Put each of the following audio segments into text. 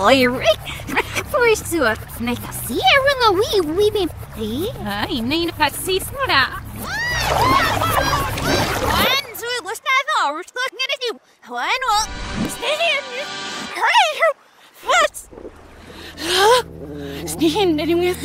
Oi, Rick. First to a snake. Sierra the wee wee be. I need to see snidda. One, two, let's dive over. We're looking at you. One, Stand. Hey, what? Stand with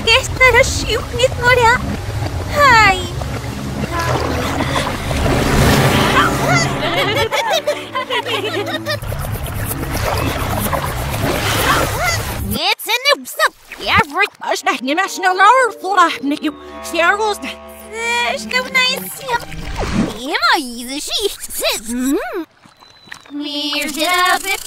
the. Rosen the guest that has shoot me for that. Hi. It's in the stuff. Yeah, right. Aš net nemesinau laur flora, nekiu. Stjärgos. There's no nice. Yeah, easy shit. Hmm. Here's it up if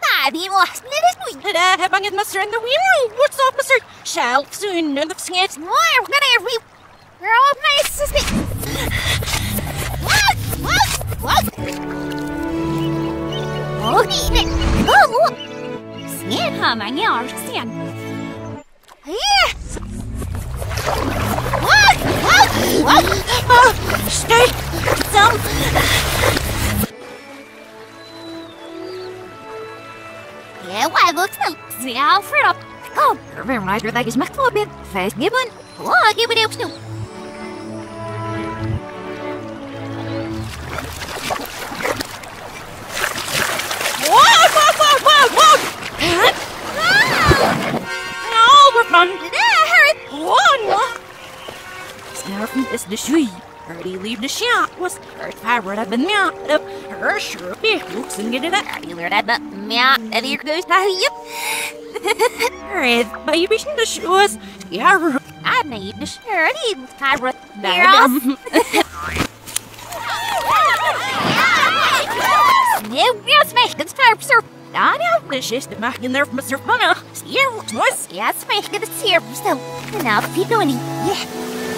board, board. And I got. Ah, I'm a cash. I've said, oh shit, yes, you can have when I go fit. oh, give it here, stu. Oh, it's the namach ngalach nis du lo. Stop, you lost. Let us do it. Da heb ik master in the window. What's up, Mister? Shall soon in the. Why? We're gonna every. We're all nice to speak. What? What? What? Oh, it. Oh. Skin, huh, my yard, skin. Yeah. What? What? What? Ah, stay. Some. Why looks like see Alfred up. Kom, vem that is my club in. Fast gibbon. Oh, give it up, Snoop. Whoa, whoa, whoa, whoa, whoa. No, we're fun. Yeah, hurry. One. Snarfen the leave the shop. Was her favorite have been out up. Her sure be looks and get it out. You learned that, but meow, and here goes my yep. Red baby in the shoes. Yeah, I need the shirt. I need pirate. Nu, jag smäckens farpsor. Ja, ja, det är just det märken där för Mr. Funna. Ser vad Jag smäckade ser så. Men jag fick nog en... Yeah.